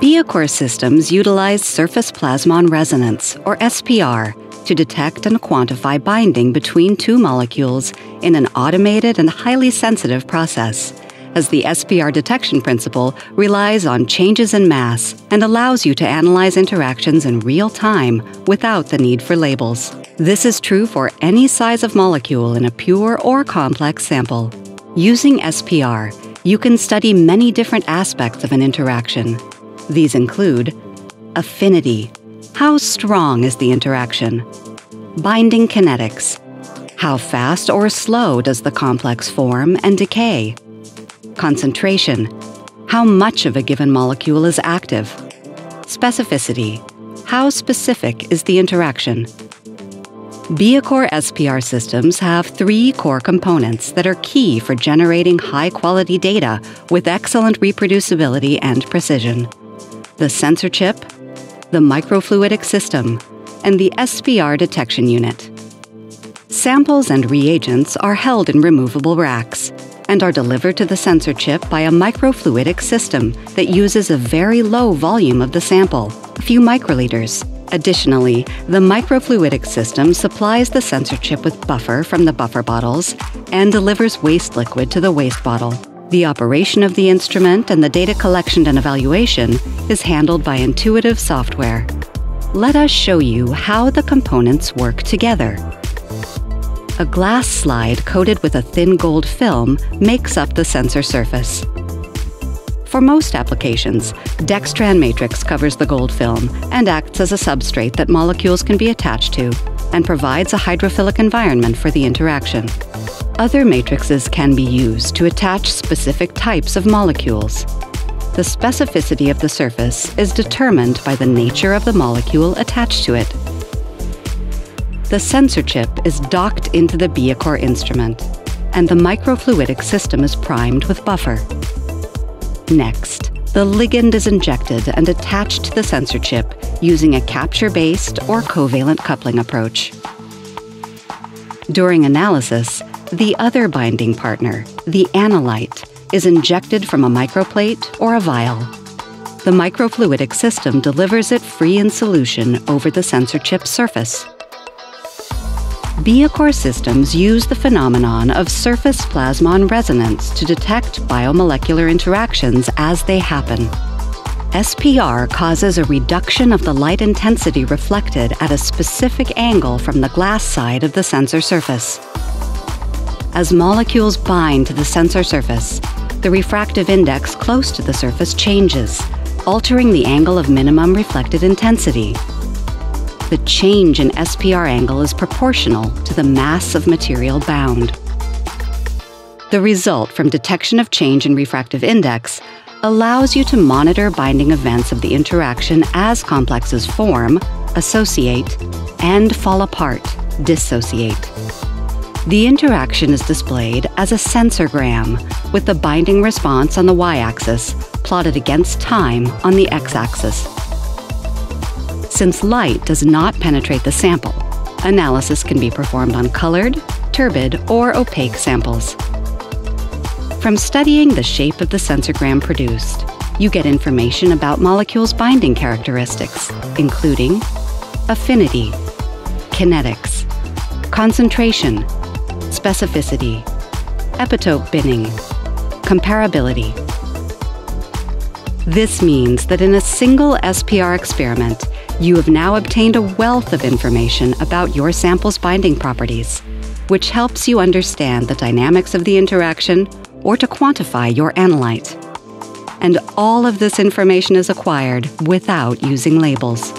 Biacore systems utilize surface plasmon resonance, or SPR, to detect and quantify binding between two molecules in an automated and highly sensitive process, as the SPR detection principle relies on changes in mass and allows you to analyze interactions in real time without the need for labels. This is true for any size of molecule in a pure or complex sample. Using SPR, you can study many different aspects of an interaction. These include affinity. How strong is the interaction? Binding kinetics. How fast or slow does the complex form and decay? Concentration. How much of a given molecule is active? Specificity. How specific is the interaction? Biacore SPR systems have three core components that are key for generating high quality data with excellent reproducibility and precision the sensor chip, the microfluidic system, and the SPR detection unit. Samples and reagents are held in removable racks and are delivered to the sensor chip by a microfluidic system that uses a very low volume of the sample, a few microliters. Additionally, the microfluidic system supplies the sensor chip with buffer from the buffer bottles and delivers waste liquid to the waste bottle. The operation of the instrument and the data collection and evaluation is handled by intuitive software. Let us show you how the components work together. A glass slide coated with a thin gold film makes up the sensor surface. For most applications, Dextran Matrix covers the gold film and acts as a substrate that molecules can be attached to and provides a hydrophilic environment for the interaction. Other matrices can be used to attach specific types of molecules. The specificity of the surface is determined by the nature of the molecule attached to it. The sensor chip is docked into the Biacore instrument, and the microfluidic system is primed with buffer. Next, the ligand is injected and attached to the sensor chip using a capture-based or covalent coupling approach. During analysis, the other binding partner, the analyte, is injected from a microplate or a vial. The microfluidic system delivers it free in solution over the sensor chip surface. Biacore systems use the phenomenon of surface plasmon resonance to detect biomolecular interactions as they happen. SPR causes a reduction of the light intensity reflected at a specific angle from the glass side of the sensor surface. As molecules bind to the sensor surface, the refractive index close to the surface changes, altering the angle of minimum reflected intensity the change in SPR angle is proportional to the mass of material bound. The result from detection of change in refractive index allows you to monitor binding events of the interaction as complexes form, associate, and fall apart, dissociate. The interaction is displayed as a sensorgram, with the binding response on the y axis plotted against time on the x axis. Since light does not penetrate the sample, analysis can be performed on colored, turbid, or opaque samples. From studying the shape of the sensorgram produced, you get information about molecules' binding characteristics, including affinity, kinetics, concentration, specificity, epitope binning, comparability. This means that in a single SPR experiment, you have now obtained a wealth of information about your sample's binding properties, which helps you understand the dynamics of the interaction or to quantify your analyte. And all of this information is acquired without using labels.